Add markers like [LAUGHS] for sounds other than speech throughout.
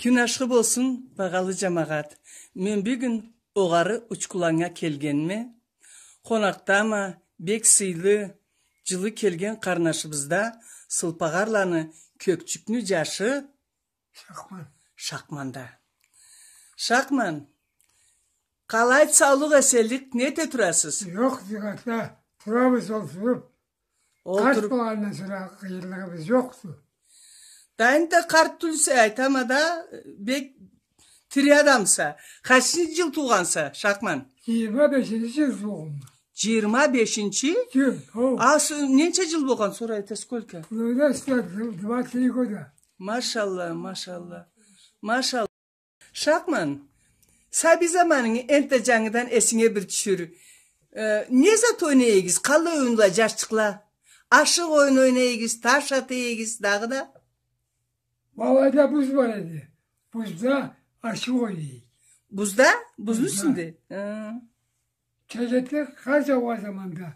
Күн ашқы болсын, бағалы жамағат. Мен бүгін оғары ұчқулаңа келгенме, қонақтама бек сыйлы, жылы келген қарнашыбызда сылпағарланы көкчүкнү жашы Шахман. Шақманда. Шақман, қалай саулық әселік нете тұрасыз? Dikkatler. Turamız oturup kaç Отырып, bağından sonra kıyırlığımız yoktu. Дайында қарт түлсе айтамада, бек тірі адамса. Қашын жыл туғанса, Шақман? 25 жыл туғым. 25-ші? А, неше жыл болған, сұрайты, сколько? 23 года. Машалла, машалла. Машалла. Шақман, сәби заманың әнті жаңыдан әсіңе бір түшір. неза э, не зат ойнайығыз, қалы ойынла, жашчықла? Ашық ойын ойнайығыз, таш аты егіз, дағы да? малайда бұз бар еді бұзда ашу ойнайды бұзда бұздың ішінде келеді қазақ заманда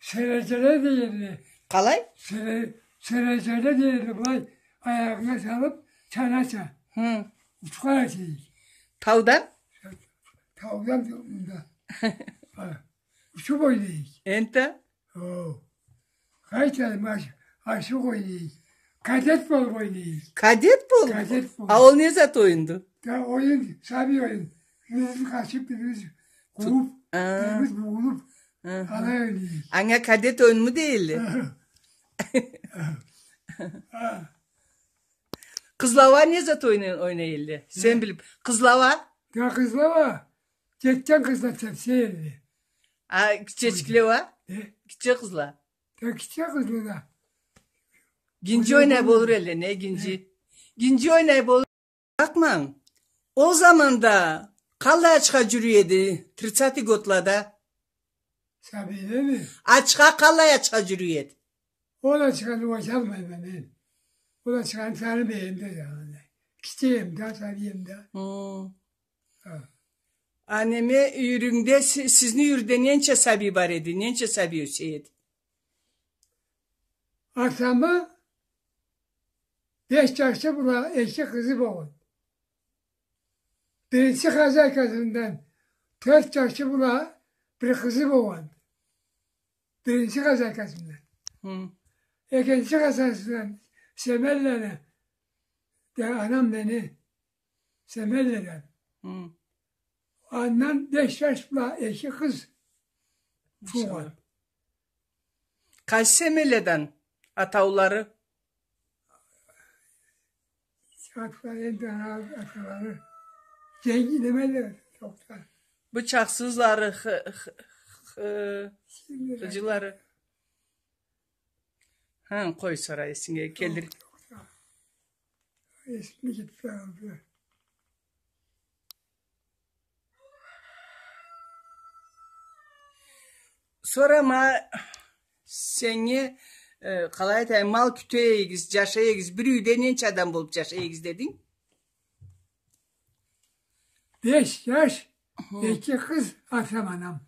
сережеле дегені қалай сережеле дегені былай аяғыңа салып шанаша ұшқан әсейік таудан таудан мында ұшып ойнайық енді қайтадан ашу ойнайық Oynayın. Kadet bol oynayın. Kadet bol. Kadet bol. A o ne zat oyundu? Ya oyun, sabi oyun. Birimiz kaçıp birimiz kovup, Aa. birimiz boğulup alay oynayın. Anga kadet oyun mu değil? [LAUGHS] Kızlava ne zat oyun oynayıldı? Sen bilip. Kızlava? Ya kızla var. Geçen kızla tepsi yerdi. A, küçük var. Ne? Küçük kızla. Ya küçük kızla da. Ginci oynayıp olur hele ne ginci. Ginci oynayıp olur. Bakman. O zaman da kalla açığa yürüyedi. Tırçati gotlada. Sabi değil mi? Açığa kalla açığa yürüyedi. O da çıkan o çalmayın benden. O da çıkan tanımayayım da yani. Küçüğüm de tanıyayım da. Hmm. Ha. Anneme yürüngde si- sizni yürüde nence sabi var edi. Nence sabi öseyedi. Akşamı yaşta buna eşi kızı boğun. Birinci kaza kazından dört yaşta buna bir kızı boğun. Birinci kaza kazından. Hmm. İkinci kazasından Semeller'e de anam beni Semeller'e Hmm. Annem beş yaş buna eşi kız boğun. Kaç semeleden atavları? Atlarından ataları zengin emeller çoktan. Bıçaksızları, hı, hı, hı, hıcıları. Ha, koy sonra esine gelir. İsmi gitti. Sonra ma seni қалай айтайын мал күтейікіз егіз, бір үйде неше адам болып жашайықыз дедің? Бес жас екі қыз атам анам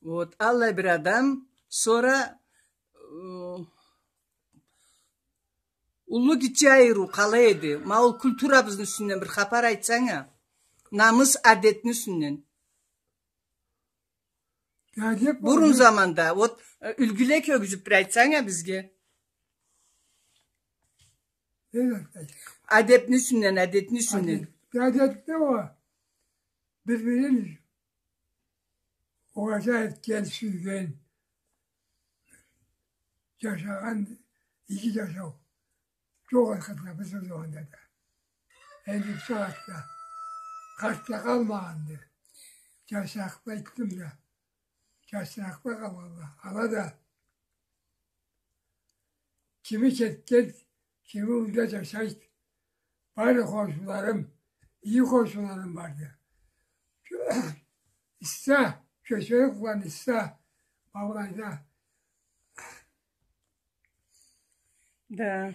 вот алла бір адам сора э, улуу кичи қалай калай мал культура біздің үстінен бір хабар айтсаңа намыс әдетінің үстінен. Geldik Burun zamanda. Ot, e, ülgüle kögüzüp bir aytsana bizge. Adetin üstünden, adetin üstünden. Geldik ne o? Birbirimiz o acayip gel süzgen yaşayan iki yaşa çok arkadaşlar bizim zamanda da. Elli saatte kaçta kalmayandı. Yaşakta gittim de. Yaşakta kalmadı. Ama da kimi ketken, kimi unda yaşayıp Bari komşularım, iyi komşularım vardı. [CLEARS THROAT] İsta, köşelik var ista, babalarda. Da.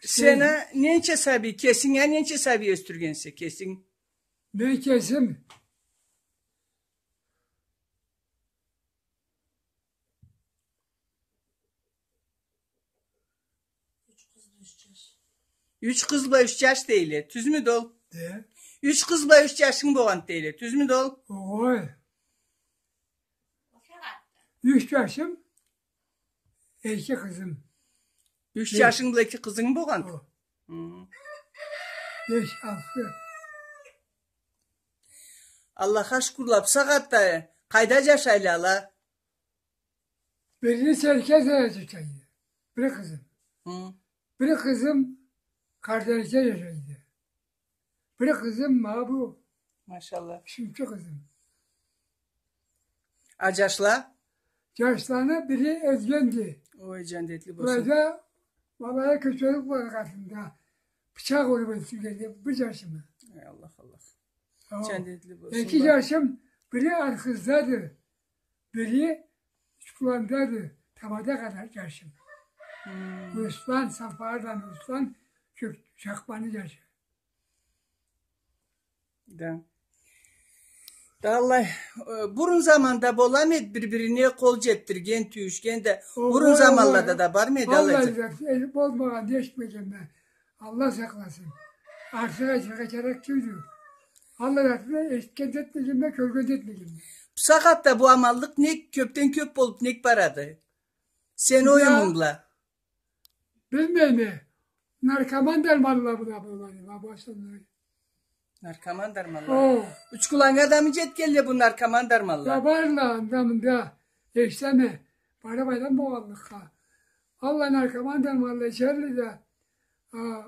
Sena nençe sabi kesin ya nençe sabi östürgense kesin. Ben kesim, Üç kızla üç yaş değil. Tüz mü dol? De. Üç kızla üç yaşın boğan değil. Tüz mü dol? Oy. Üç yaşım. iki kızım. Üç Evet. yaşındaki kızın boğan. O. Hı. Beş, altı. Allah'a şükürlap sakatta kayda yaşayla la. Birini Çerkez yaşaydı. Bir kızım. Hı. Bir kızım Kardeş'te yaşaydı. Bir kızım ma bu. Maşallah. Şimşek kızım. Acaşla. Yaşlarına biri Özgen'di. Oy cendetli bolsun. Burada vallahi kötülük var karşımda. Bıçak olup geldi. Bu yaşımı. Ey Allah Allah. Tamam. Cendetli bolsun. İki yaşım biri arkızdadır. Biri çukulandadır. Tamada kadar yaşım. Hmm. Ruslan, Safar'dan Ruslan, шақпаны жашы да далай бұрын заманда бола ма еді бір біріне қол жеттірген түйішкен де бұрын да бар ма еді алла болмаған ешмеген де алла сақласын арсыға шыға керек түйді. алла затына есткен жетмеген бе көрген жетмеген бе bu sakatta bu amallık ne köpten köp olup ne baradı. Narkoman dermanlar buna böyle. Babasını. Narkoman darmalar. Oo. Üç kulağın adamı cetkelle bu narkoman darmalar. Yabarla anlamında eşleme. Para bayram boğallık ha. Allah narkoman dermanla içerli de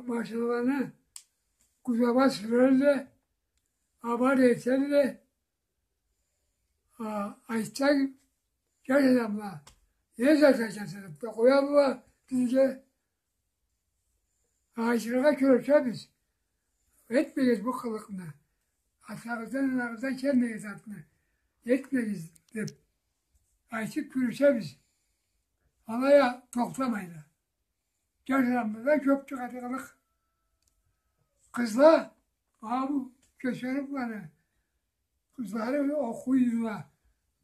başlarına kuzaba sürerle abar yeterli ayçak gel adamla ne zaten sınıfta koyarlar bizce ağaçlara körükse biz etmeyiz bu kılıkla aşağıdan aşağıdan gelmeyiz aklına etmeyiz deyip ayçık körükse biz alaya toplamayla Yaşlanmadan çok çıkartılık. Kızlar, abi köşelik bana. Kızları okuyunlar.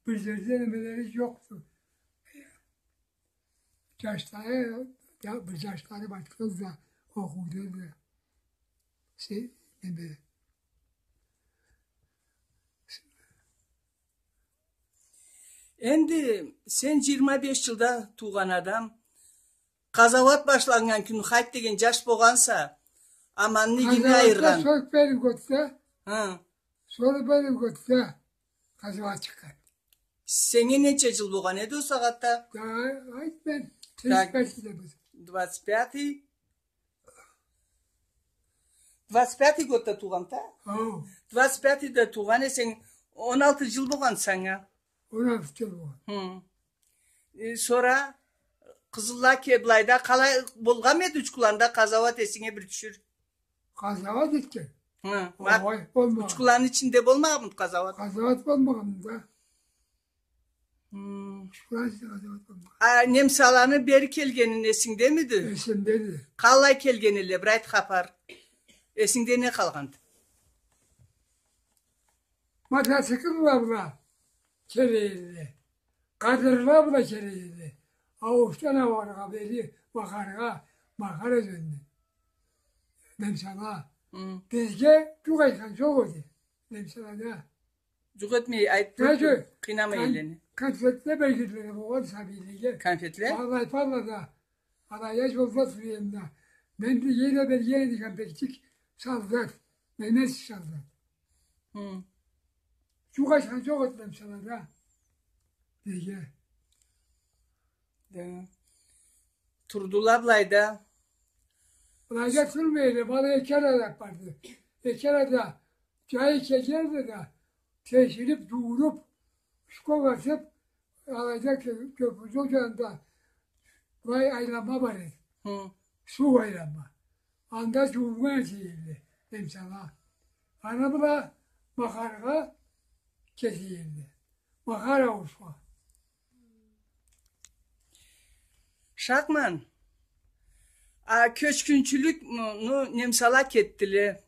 Bizde denemeleri yoktu. Yaşları, ya biz yaşları ojudelia se bebe Endi sen 25 жылда туған адам қазават башланган күн хайт деген жаш болғанса аманны кимге айырган союп берип кетсе союп берип кетсе қазават чыккан сеңе нече жыл болгон эди ул сагатта айтмен двадцать пятый 25'te туган, та? Ау. 25-де туган сен 16 жыл болгон саңа. 16 жыл болгон. Sonra Kızılla Keblay'da kalay bulgam et uçkulanda kazavat esine bir düşür. Kazavat etken. Hı. Bak, Oy, uçkulanın içinde bulmağım kazavat. Kazavat bulmağım da. Hmm. Annem salanı beri kelgenin esinde miydi? Esindeydi. Kalay kelgeniyle, brayt kapar. Esinde ne kalgandı? Motosikl var buna. Kereyli. Kadırlar buna kereyli. Avuçta ne var haberi? Bakarga. Bakara döndü. Hı. Bizge çok aykan çok oldu. Ben sana da. Cuk etmeyi Necı? Kınama elini. Kansetle belgeleri bu oldu sabiyeliğe. Kanfetle. Vallahi parlada. Ana yaş olsa süreyim da. Ben de yine bir yeni diken bekçik saldat. Mehmet saldat. Hı. Çok çok etmem sana da. Bizge. De. Turdulablayda. Ulan getirmeyelim. Bana eker adak vardı. Eker ada. Çayı çekerdi de. Teşirip doğurup. Şko basıp. Alacak köprücü ocağında. Vay aylama var. Hı. Su aylama. Anda. Hem sana. Ana bula makarga kesiyildi. Makara uçma. Şakman. A, köçkünçülük nu nemsalak ettili.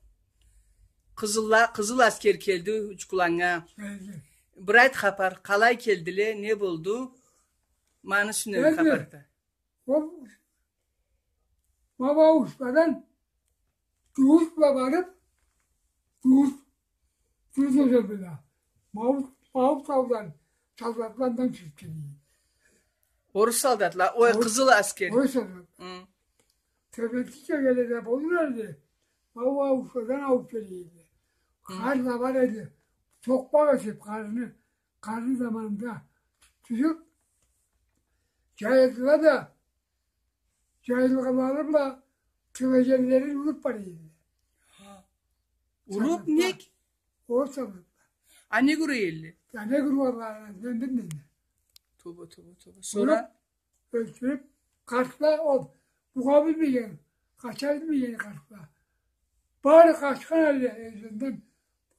Kızılla, kızıl asker geldi üç kulağına. Bright kapar, kalay keldile ne buldu? Manı kaparda. O baba uçmadan Doğuşla varıp Doğuş Doğuş özelliğine Mahmut Mahmut Savdan Savdatlardan Türkiye'yi. Orus saldatlar. O kızıl asker. Oysa da Hı. Tebetlikçe gelede bulurlardı. Baba Avrupa'dan Avrupa'lıydı. Kar da var idi. Sokma açıp karnı, karnı zamanında tutup cahildiler da cahilliklarımla kıvıcınların ulup paraydı. Sabır. Anne elli. Ya ne grubalarına döndüm ben. Tuba tuba tuba. Sonra Ölçürüp kartla ol. Bukabilmeyen, kaçabilmeyen kartla. Bari kaçkan öyle yüzünden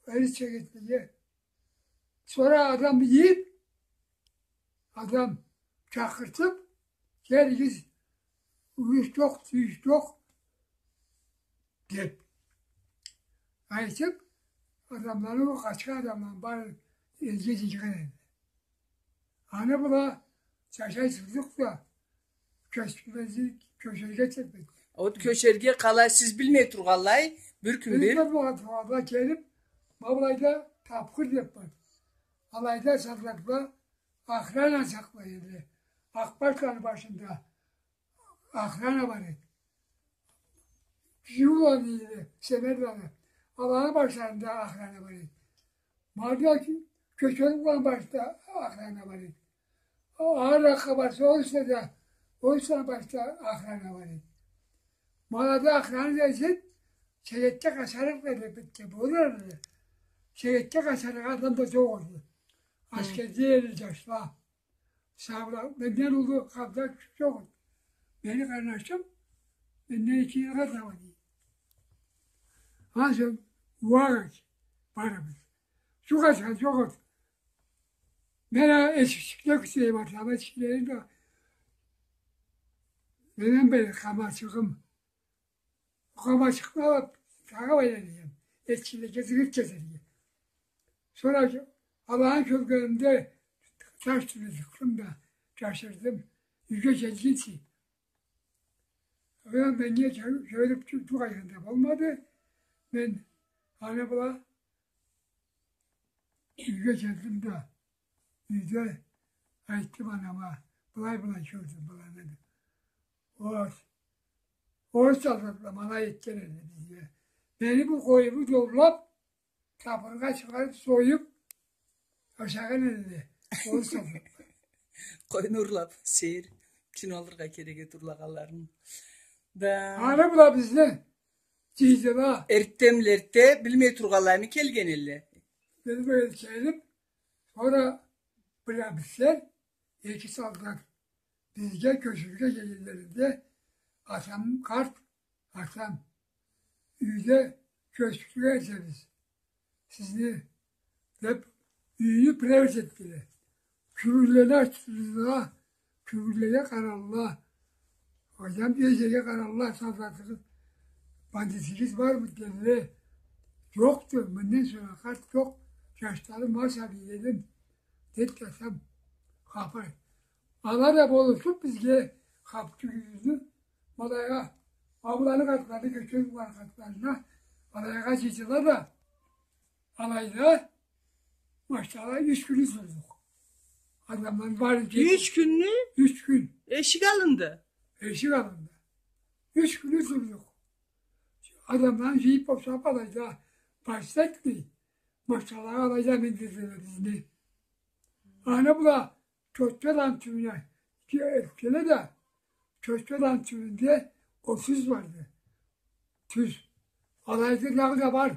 öyle çekildi. Sonra adam yiyip adam çakırtıp gel git uyuş yok, uyuş yok deyip ayıtıp adamları o kaçkan adamlar bari ilgi çıkardı. Hani bu da çarşıya çıktık da köşkümüzü köşeye getirdik. o köşerge kalay siz bilmey turgallay. Bir gün Biz bir. de bu hatırada gelip Mavlay'da tapkır yapar. Alayda saklatma ahrana saklayıldı. Akbaşlar başında ahrana var. Yuvan iyiydi, semerlerle. Allah'ın başlarında ahrana var. Madem ki köşenin var başta ahrana var. Ağır rakı varsa oysa da oysa başta ahrana var. Malada ahrana için Şehirde kaçarık verdi bitti. Bulur Şehirde kaçarık adam da oldu. Asker değil yaşlar. Sağla benden oldu kapta çok. Beni karnaştım. Benden iki yıl kadar var. Hasan uğraş paramız. Şu kaçar çok oldu. Bana eşitlikle kısayım atama eşitlerim de. Benim beni kamaçıkım. Kamaçıkla sağa vereyim. Eşitlikle gezip gezeyim. Sonra Allah'ın çocuklarında taş tutuştum da şaşırdım. Yüce gelgisi. Ama ben niye şöyle çok, çok ayında olmadı. Ben bula yüce geldim de yüce ayıttım anama. Bulay bulay çözdüm bulanı. Oğuz. Oğuz çaldıkla bana yetkilerdi bize. Beni bu koyumu zorlap kapına çıkarıp soyup aşağı dedi. Oğuz çaldıkla. [LAUGHS] Koyun urlap seyir. Çin olurga kerege turlagalların. Da bula bizde bilmey turgallay mı kelgen elle. beni böyle çevirip sonra bırakmışlar. İki saldılar. Bizge köşürge gelirlerinde atam kart, atam üyde köşküye ederiz. Sizi hep üyü prevz ettiler. Kübürlere açtırdılar. Kübürlere karanlığa. Hocam geceye karanlığa sallatırız. Banditiniz var mı dediler. Yoktu. Bundan sonra kart yok. Yaşları masa diyelim. Tek desem kapar. Ana da buluşup bizge kapçı yüzünü malaya ablanı katlarını götürüp var katlarına malaya kaçıcılar da alayda maşallah üç günü sürdük. Adamlar var ki Üç günlü üç gün eşik alındı. eşik alındı. Üç günü sürdük. Adamlar şeyi boşap alayda başlattı. Maşallah alayda bindirdiler bizi. Ana bu da Köşkül Antü'ne ki etkili de Köşkül Antü'nde o tüz vardı. Tüz. Alaycılar da var.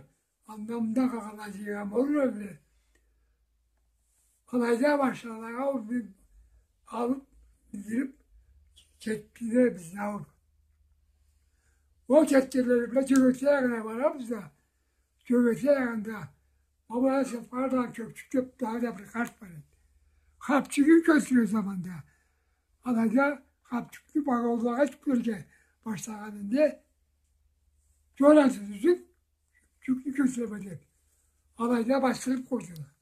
Anlamda kakalacağım olur öyle. Alaycılar başlarlar alıp bildirip çektiler bizi alıp. O çektileri bile Cöğüt'e yakına vararız da Cöğüt'e yakında Babaya seferden köpçük daha da bir kart var. Kapçıkı götürüyor zamanda. Alaca kapçıklı bagozlara çıkırken başlarında Coğrafya düzüp çünkü götüremedi. Alaca başlayıp koydular.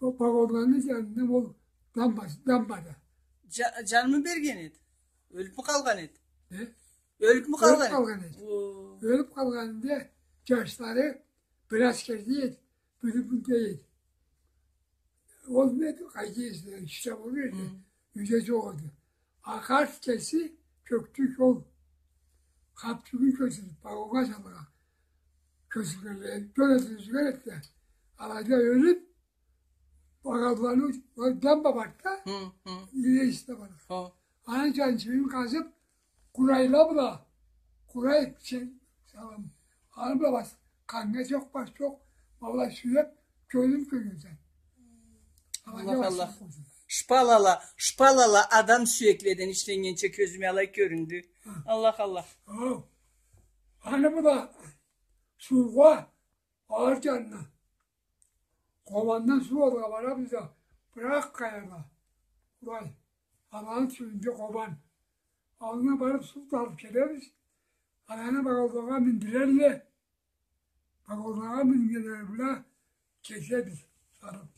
Bu bagozların yanında o lambası, lambada. Ca canımı bergen et. Ölüp kalgan et? Ne? Ölüp mü Ölüp kalgan et? kalgan et. Oo. ölüp kalganında yaşları bir asker değil, bölümün değil. Olmadı, kaydıyız, işte oluyor ki, yüzeci oldu. Akar kesi, köktü yol. Kaptüğün közü, bağıma çalığa. Közüyle, böyle rüzgar etti. Alaca ölüp, bakallarını, Hı hı. yine işte var. Ho. Ancak çevim kazıp kurayla bula. Kuray şey sağlam. Ağırla bas. Kanka çok baş çok. Valla sürüp gözüm köyünden. Allah Allah. Şpalala, şpalala adam süyekleden işlengençe közüme alay göründü. Allah Allah. Hani bu da su var. Ağır canına. Kovandan su olur bana bize. Bırak kayada. Kuray. Allah'ın suyunca kovan. Ağzına varıp su dalıp geliriz. Anana bakaldığa mindilerle. Bakaldığa mindilerle keseriz. Sarıp.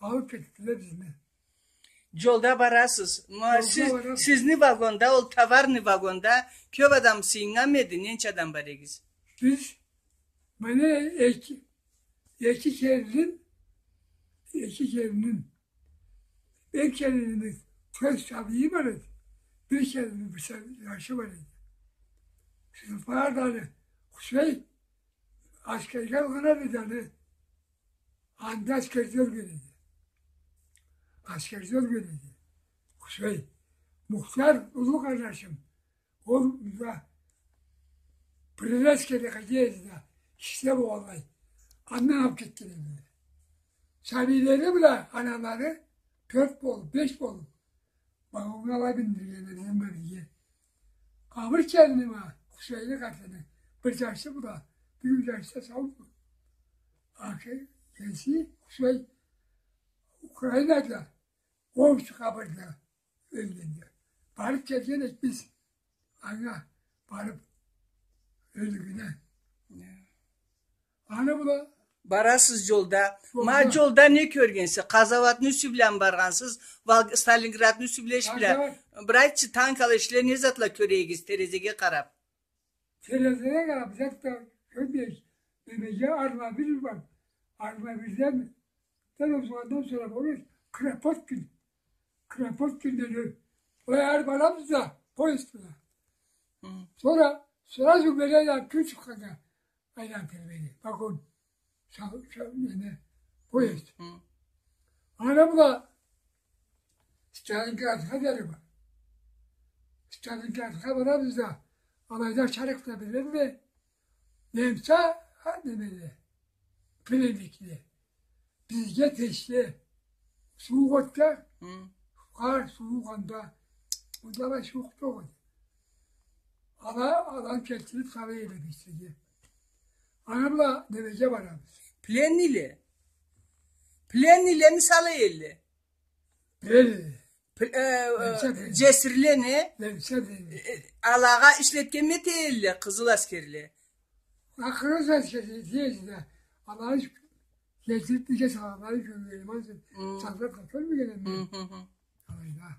Alıp getirdiler barasız. Ma Yolda siz, siz ni vagonda, ol tavar ni vagonda. Köv adam sıyınga medi, nenç adam var egiz. Biz bana iki, iki kerinin iki kerinin bir kerinin köz tabiği var idi. Bir bir sev- yaşı var idi. Şimdi pardon, şey askerler ona bir tane anda askerler geldi. Askerler geldi. Şey, muhtar ulu kardeşim. O da Prileske kaçıydı da. İşte bu olay. Anne hap gittiler böyle. Sabileri bile anaları dört bol, beş bol. Bagongawa bindirgeleri hem bölgeye. Kabır kendini var. Kusayla katladı. Bırcaksı bu da. Büyük yaşta savundu. Akı kendisi Kusay Ukrayna'da komşu kabırda öldürdü. Barıp gelgenek biz ana barıp öldü güne. Ana bu da Yolda. Ma yolda ne körgense. Kazavat nüsü bilen bargansız. Val Stalingrad nüsü bileş bilen. Kazavat. Braytçı tankalı işler ne zatla köre egiz terezege karab. Televizyona kalacak da köpek. Memece arma bir var. Arma birden televizyondan sonra olur. Krapot gün. Krapot gün deniyor. O yer balamız da polis buna. Sonra sonra zübbeyle küçük kadar aynen beni. Bakın. Ana bu da Stalingrad haberi var. Stalingrad haberi bizde. Alayda çarıkta bilir mi? Nemse hadi bile. Plendikli. Bizge teşli. Soğukta, Hı. kar soğukanda. Bu da ben soğukta oldu. Ana adam kesilip sarayla bitirdi. Anamla derece var abi. Plenile. Plenile misale elle. Böyle. P- e, e, Neyse, Cesirle ne? Neyse dedi. E, Alağa işletken mete elle. Kızıl askerle. Akıllı ses kesildi diyeceğiz. Allah'ın getirip bir kez Allah'ı görüyorum. Hmm. Sakla katır mı hı. Hayda.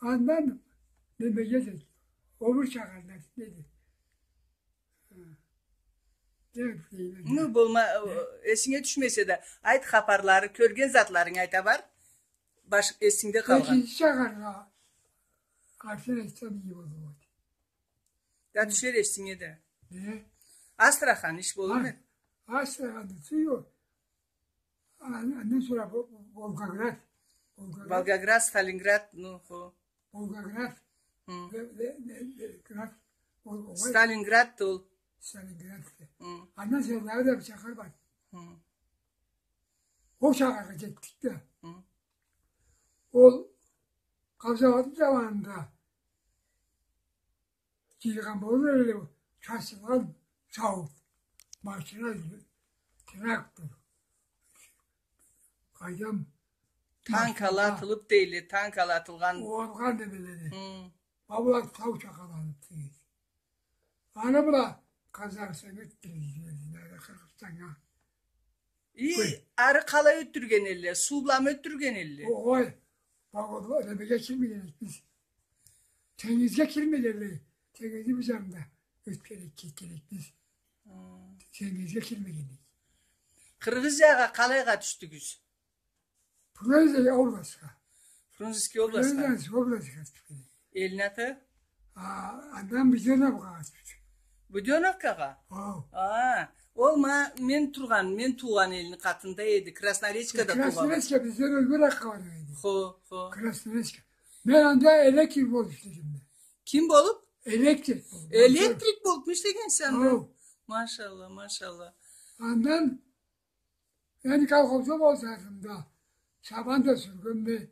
Andan ne beceri. Olur çakarlar dedi. ну болма э, есіңе түшмесе да айт хабарлары көрген затларың айта бар. Баш эсиңде калган да түшөр да астрахан иш болду волгоград. Волгоград. Сталинград ну волгоград. Сталинград ол Сталинградте. Аннан соң Мәуляев шаһар бар. Ол шаһарға жеттік те. Ол Қабзават заманында жиған болды шашылған сауып машина трактор қайдам танкала атылып дейді танкала атылған оған деп тау шақаланып ана мына Hı. O Kavzavatı zamanında Gilgan Bolu öyle çarşıdan sağ Başına traktör. Kaydam Tankala atılıp değil, tankala atılgan. Organ demeleri. Hı. Babalar tav çakalanıp değil. Ana bula Kazakistan öttürüyor. Nerede Kırgızistan'a. İyi, arı kala öttürgen elle, sublam öttürgen elle. O oy. Bak o da öyle geçirmeyelim biz. Temizge kirmeleri. Sekizi bizimde. Üç kere, iki kere biz. Sekizge kirmegendik. Kırgızcaga kalayga düştügüz. Proje olmasa. Frunziski oblastka. Proje olmasa. Elin atı? Adam bize ne bakar? Budyonovkaga. Oh. Aa, ol ma men turgan, men tuğan elin katında edi. Krasnarechkada tuğan. Krasnodeşke bizden öbür akıvanıydı. Ho, ho. Krasnodeşke. Ben anda elektrik oluştu şimdi. Kim bolup? Elektrik. Elektrik bolupmuş degen sen. Oh. Maşallah, maşallah. Ondan yani kalkıpsa olsaydım da şaban da sürgün bir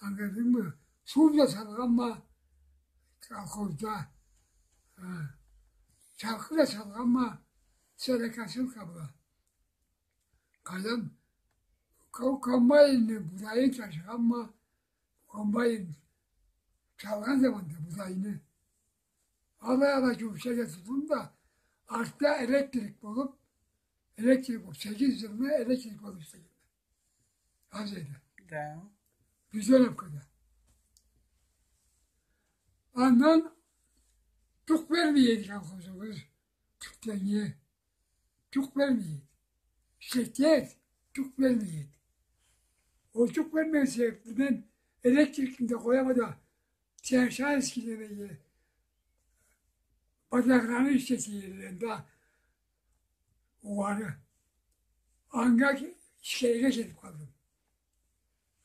anladın mı? Su da salgınma kalkıpsa şarkı da salgınma selekasyon kabla. Kalın kombayını budayı taşıyanma kombayın çalgan zamanda budayını ala ala gibi şeyler tutun da artta elektrik bulup elektrik bulup 8 yılda elektrik bulup işte. Hazreti. Güzel kadar. Ondan çok vermeyeydik kalkıyorsunuz. Türk'ten ye. Çok vermeyeydik. Şirket çok vermeyeydik. O çok vermeyse ben elektrikinde koyamadı. Çarşaf eskileri bacaklarını işletiyorlar da o varı. Anga şehre gelip kaldım.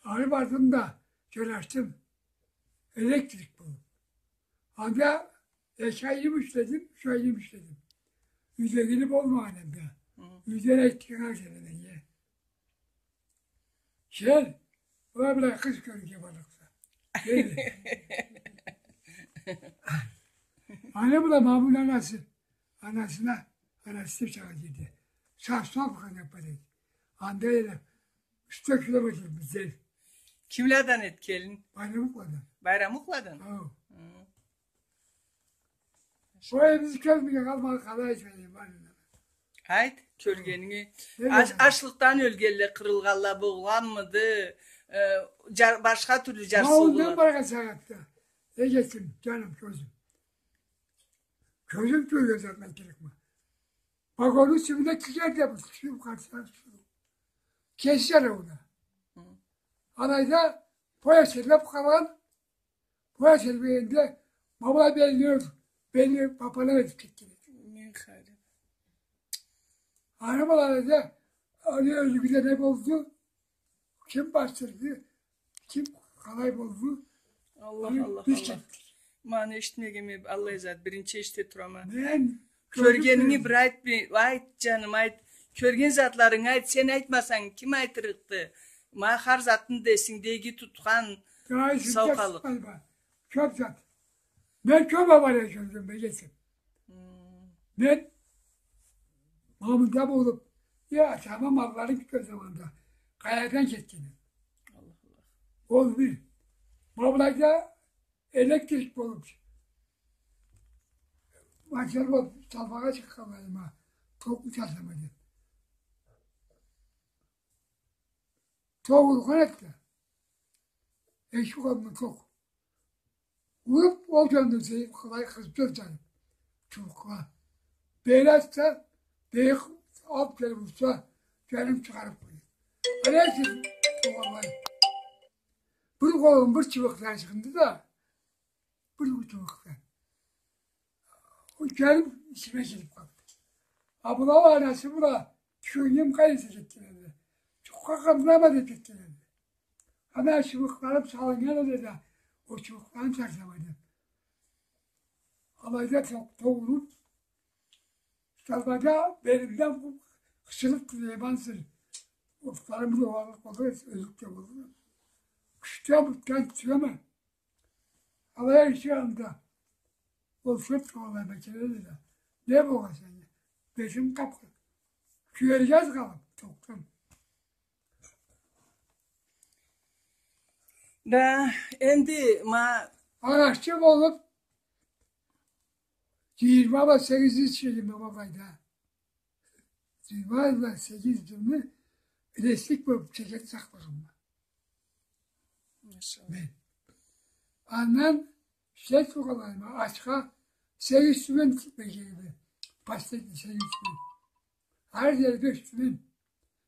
Ağrı vardım da çalıştım. Elektrik bu. Anga eşyayı işledim, şöyle işledim. Yüze gelip olma alemde. Yüze elektrik her şeyden ye. Şey, o bile kız görünce balıksa. Değil. [LAUGHS] Anne bu da Mahmut anası. Anasına, anası çağa girdi. Şahsına bakan yaparız. Andayla, üstte kilometre bizden. Kimlerden etkelin? Bayramıkmadan. Bayramukladın. Oh. O evimizi közmüyor kalmadı kalay söyleyeyim. Hayt, kölgenini. Ne Aç, açlıktan ölgelle kırılgalla boğulan mıydı? Ee, başka türlü car Ma ondan başka hayatta. Ne geçtim canım gözüm. Gözüm görüyor zaten gerekme. Bak onun simine çiçek yapmış. Şu karşısına şu. Keseceğim onu. Anayda boya serlep kalan. Boya serleyinde baba belli beni papana etiketli. Min hayri. Arabalarda Ali Özgür'de ne bozdu? Kim bastırdı? Kim kalay bozdu? Allah Hani Allah biz Allah. çektik. Mani eşitmegemi Allah izat birinci eşte turama. Ben Körgenini bir ayt bir ayt canım ayt. Körgen zatların ayt sen aytmasan kim aytırıktı? Ma har zatın desin degi tutkan. Savkalık. Çöp zat. Ben havaya çözdüm be geçim. Ben Mahmut'a bulup ya tamam malları gitti o zaman da. Kayadan çektiğini. Oldu bir. Bablayda elektrik bulup Maçlar bulup salfağa çıkamayım ha. Çok uçasamadım. Çok uygun etti. Eşik olma çok. Uyup o gönderseyi kolay kızdır canım. Çok var. Beyletse, beyik alt usta, canım çıkarıp. Öyleyse, çok vallahi. Bir kolum bir çubuktan çıkındı da, bir çubuktan. O gelip içime girip kalktı. Abla var anası bula, köyüm kayısı gittilerdi. Çok kakamlamadı gittilerdi. Hemen çubuklarım salınıyor dedi. Çubuklarını sarsamadım. Havayda çok doğurup, salmada benimden bu kışılık yabansın. Ufuklarımı da ovalık olur, özlükte olur. Kışta bıktan tutamam. Havaya işi anda. O sırt kovalar mekeleli de. Ne bu sen? Beşim kapı. Küvereceğiz kalıp. Çoktan. Da endi ma Araççı olup 20 ama 8 çelim babayda. 20 ama 8 yılını elektrik bu çeketi sakladım ben. Annem Şey sokalarıma açka sekiz tümen gibi. Pastetli sekiz tümen. Her yere beş tümen.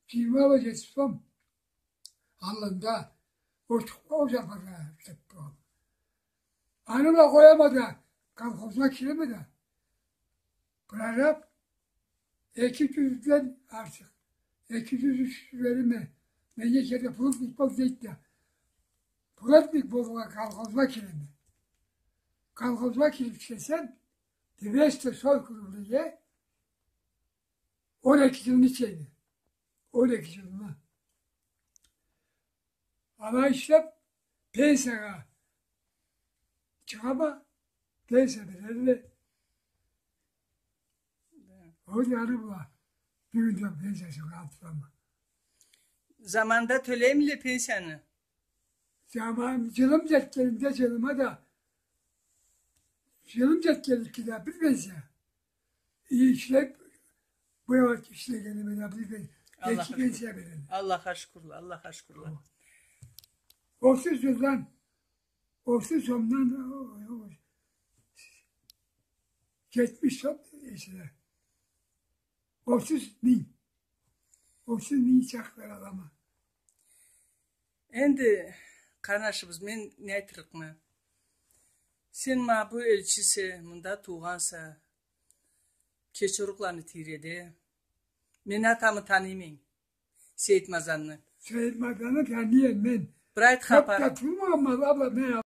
Cima ve cesifam. Alında. O, o zamanlar. Hanımla koyamadı. Kalkozuna kiremedi. Bırakıp iki yüzden artık. iki yüz verime. Memlekette puluk bol de. Puluk boluna kalkozuna kiremi. Kalkozuna kiremi Diveste soykırımlı ye. 12 yılını çeydi. 12 yılını. Ama işte PSK çıkama yarım var. Bir gün PSK kalktırma. Zamanda tölemle pensiyanı. Zaman cılım cetlerinde cılıma da cılım cetlerlik de bilmez ya. İyi işler bu yavaş işler gelmeden bilmez. Allah aşkına. verin. Allah'a şükürler, Allah'a şükürler. Otuz yıldan, otuz yıldan o- o- geçmiş çok işte. Otuz bin. Otuz bin çaklar adama. Endi karnaşımız men ne aytırıkma? Sen ma bu elçisi mında tuğansa keçuruklarını tirede. Men atamı tanıymen. Seyit Mazan'ı. Seyit Madan'ı tanıyan ben. Bright Çok